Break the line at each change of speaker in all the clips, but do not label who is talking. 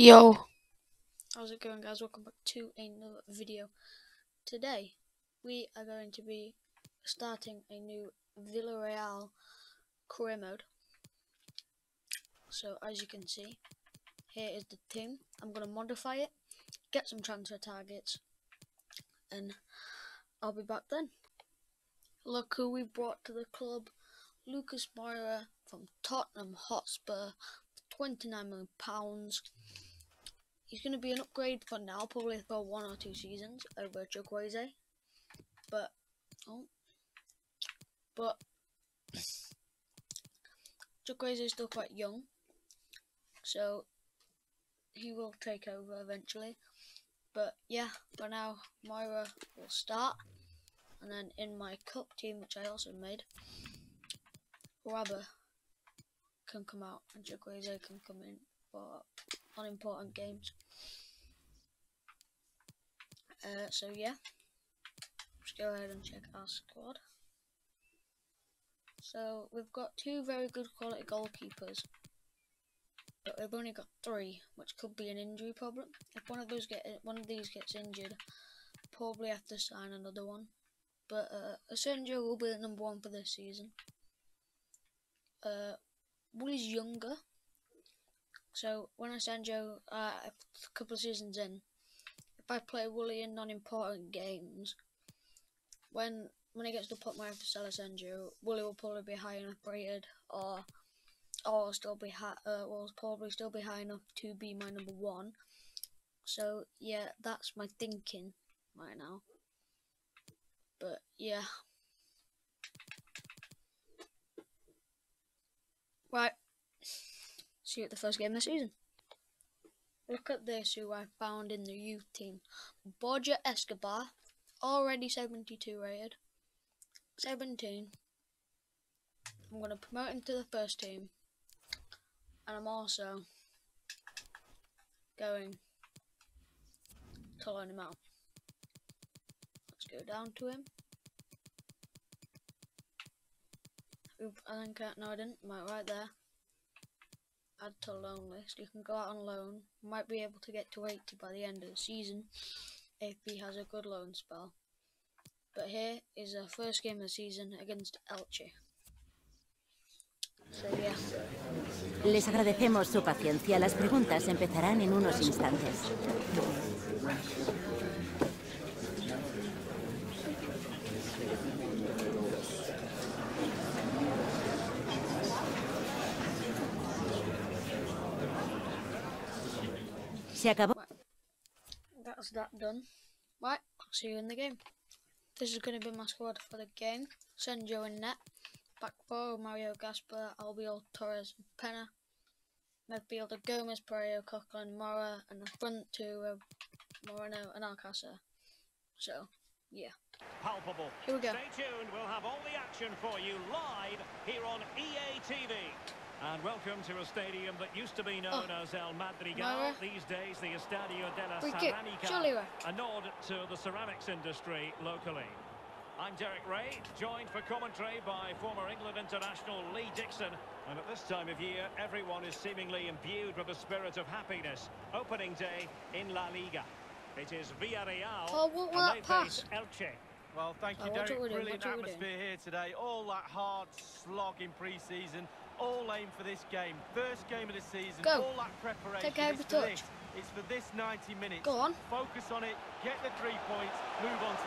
Yo, how's it going guys? Welcome back to another video. Today, we are going to be starting a new Villarreal career mode. So, as you can see, here is the team. I'm going to modify it, get some transfer targets, and I'll be back then. Look who we brought to the club. Lucas Moura from Tottenham Hotspur, £29 million he's going to be an upgrade for now, probably for one or two seasons over Chukwueze. But, oh, but Chukwueze is still quite young, so he will take over eventually. But yeah, for now, Moura will start. And then in my cup team, which I also made, Grabber can come out and Chukwueze can come in for unimportant games. Uh, so yeah, let's go ahead and check our squad. So we've got two very good quality goalkeepers, but we've only got three, which could be an injury problem. If one of those get one of these gets injured, probably have to sign another one. But uh, Asenjo will be the number one for this season. Uh, Rulli's younger, so when I send you uh, a couple of seasons in, if I play Rulli in non-important games, when when it gets to the point where I have to sell a Senju, Rulli will probably be high enough rated, or or still be high, uh, will probably still be high enough to be my number one. So yeah, that's my thinking right now. But yeah. Right at the first game of the season. Look at this who I found in the youth team. Borja Escobar, already 72 rated. 17. I'm going to promote him to the first team. And I'm also going to loan him out. Let's go down to him. Oop, I think, no I didn't, right, right there add to loan list. You can go out on loan. Might be able to get to 80 by the end of the season if he has a good loan spell. But here is our first game of the season against Elche. So, yeah.
Les agradecemos su paciencia. Las preguntas empezarán en unos instantes. Se acabó.
That's that done. Right, I'll see you in the game. This is going to be my squad for the game. Senjo in net. Back four, Mario Gaspar, Albiol, Torres, and Pena. Midfielder Gomez, Parejo, Coquelin, Moura, and the front two are Moreno and Alcácer. So, yeah.
Palpable.
Here we go.
Stay tuned, we'll have all the action for you live here on EA TV. And welcome to a stadium that used to be known oh. as El Madrigal.
Mara.
These days, the Estadio de la
Free
Ceramica. A nod to the ceramics industry locally. I'm Derek Ray, joined for commentary by former England international Lee Dixon. And at this time of year, everyone is seemingly imbued with a spirit of happiness. Opening day in La Liga. It is Villarreal,
oh, what will
and they
pass?
face Elche.
Well, thank you,
oh,
Derek.
Brilliant
Brilliant atmosphere here today. All that hard slog in pre-season all aim for this game. First game of the season,
Go.
all that preparation
Take every
is for
touch.
this. It's for this 90 minutes.
Go on.
Focus on it, get the three points, move on to...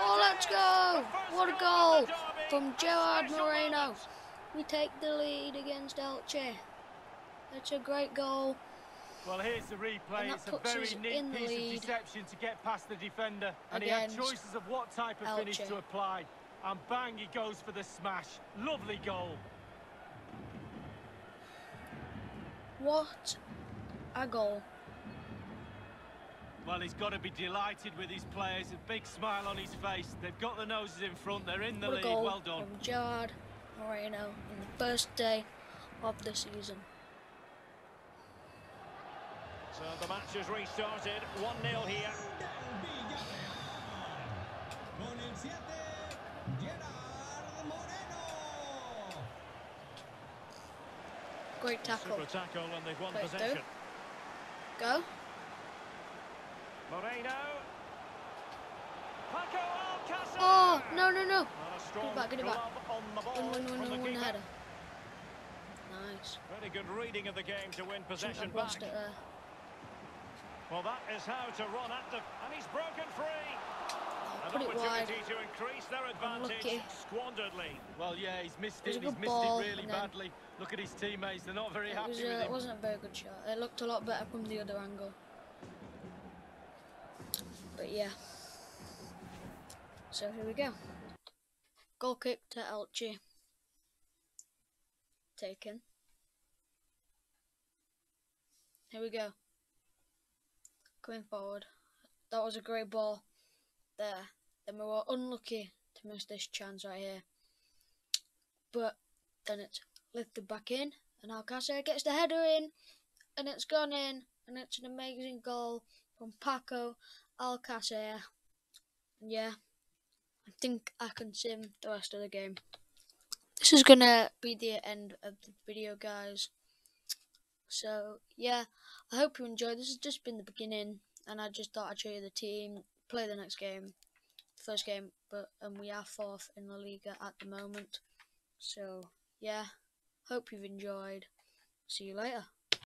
Oh, let's go! What a goal from Gerard Moreno. We take the lead against Elche. That's a great goal.
Well, here's the replay. It's a very neat piece of deception to get past the defender. And he had choices of what type of finish to apply. And bang, he goes for the smash. Lovely goal.
What a goal.
Well, he's got to be delighted with his players. A big smile on his face. They've got the noses in front. They're in the lead. Well done.
from Gerard Moreno in the first day of the season.
So the match has restarted. 1-0 here.
Great tackle.
Super tackle and they've won
Please do.
possession.
Go.
Moreno. Paco Alcácer.
Oh, no, no, no.
And
back, get back.
glove on the ball oh,
In one,
from
one,
the
one, one
keeper.
header. Nice.
Very good reading of the game to win possession back.
it there.
Well, that is how to run at the... And he's broken free.
Oh,
An
put it wide.
opportunity to increase their oh, advantage.
Unlucky.
Squanderedly.
Well, yeah, he's missed
It was
it.
a
He's missed
ball,
it really
and
badly. Look at his teammates; they're not very
It,
happy
was,
with
uh,
him.
it wasn't a very good shot. It looked a lot better from the other angle. But yeah. So here we go. Goal kick to Elche. Taken. Here we go. Coming forward. That was a great ball there. Then we were unlucky to miss this chance right here. But then it's lifted back in, and Alcácer gets the header in, and it's gone in, and it's an amazing goal from Paco Alcácer. Yeah, I think I can sim the rest of the game. This is gonna be the end of the video, guys. So yeah, I hope you enjoyed. This has just been the beginning, and I just thought I'd show you the team, play the next game, first game, but and we are fourth in La Liga at the moment. So yeah, hope you've enjoyed. See you later.